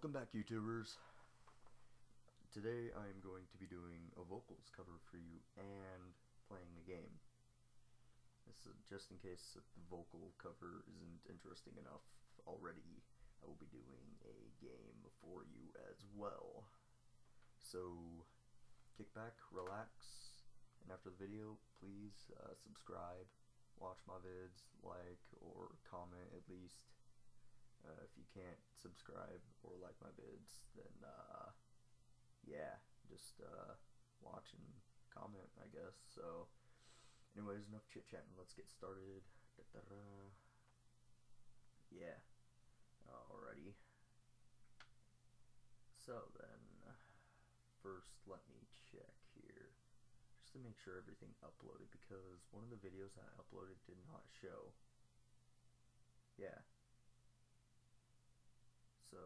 Welcome back YouTubers. Today I am going to be doing a vocals cover for you and playing a game. This is just in case the vocal cover isn't interesting enough already, I will be doing a game for you as well. So kick back, relax, and after the video please uh, subscribe, watch my vids, like, or comment at least. Uh, if you can't subscribe or like my vids, then uh, yeah, just uh, watch and comment, I guess. So, anyways, enough chit chatting. Let's get started. Da-da-da. Yeah, alrighty. So then, first let me check here, just to make sure everything uploaded because one of the videos I uploaded did not show. Yeah, so,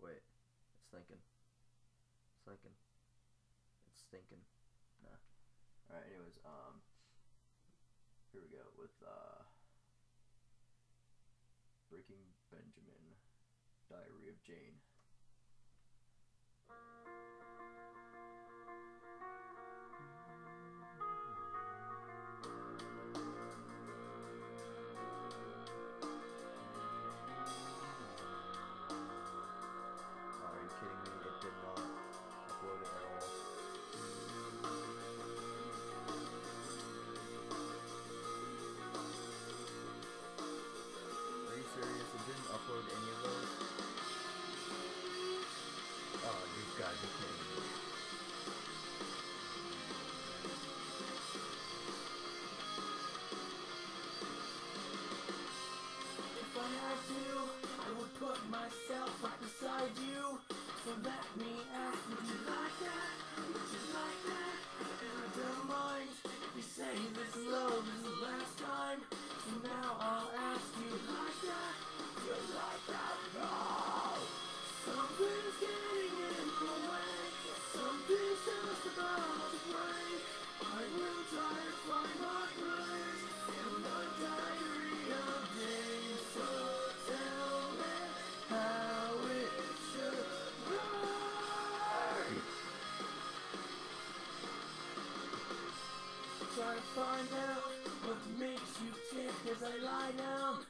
wait, it's thinking. It's thinking. It's thinking. Nah. Alright, anyways, um, here we go with, uh, Breaking Benjamin, Diary of Jane. Find out what makes you tick as I lie down.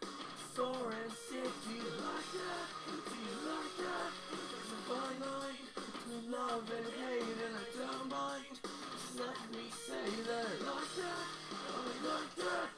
Sore and sick, do you like that? Do you like that? There's a fine line between love and hate, and I don't mind. Just let me say that I like that. I like that.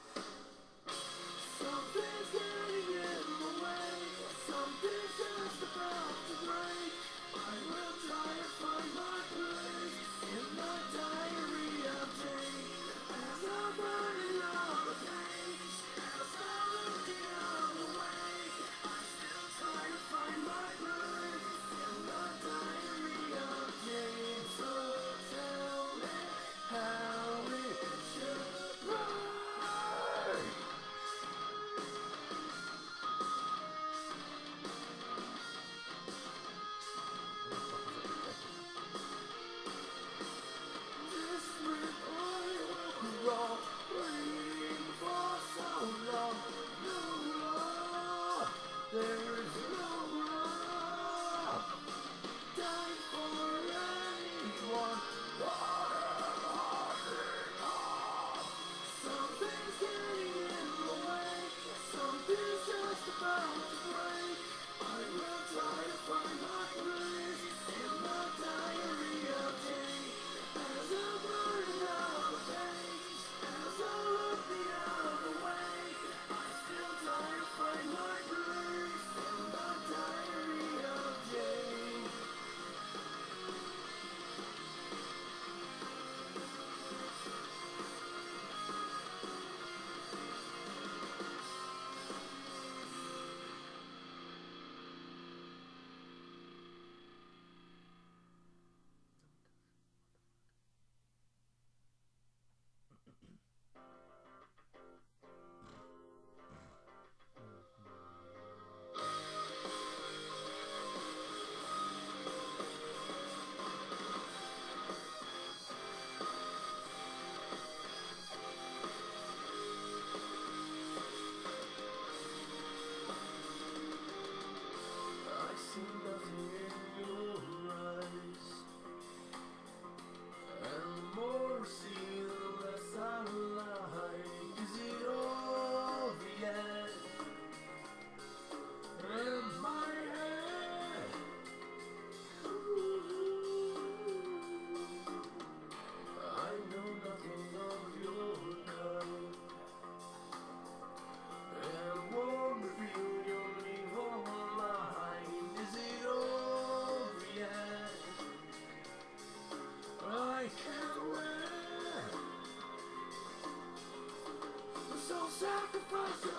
Impossible!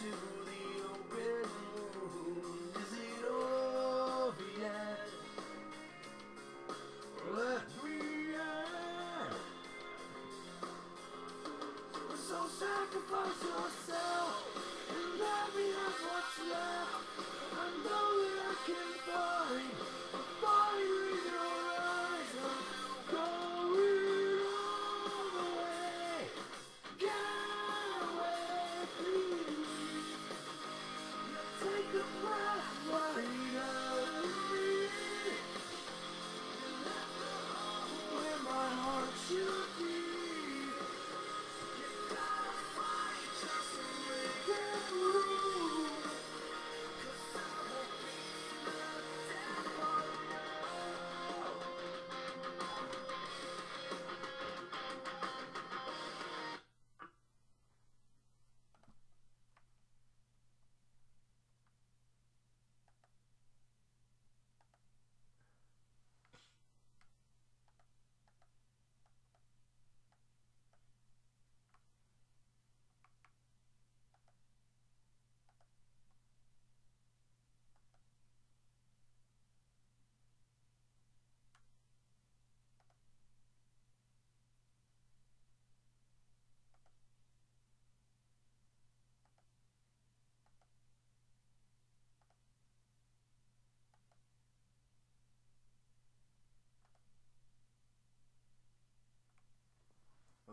Fall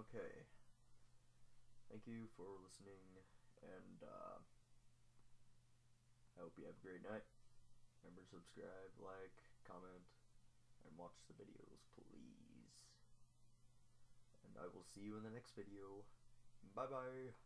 Okay. Thank you for listening, and uh, I hope you have a great night. Remember to subscribe, like, comment, and watch the videos, please. And I will see you in the next video. Bye bye.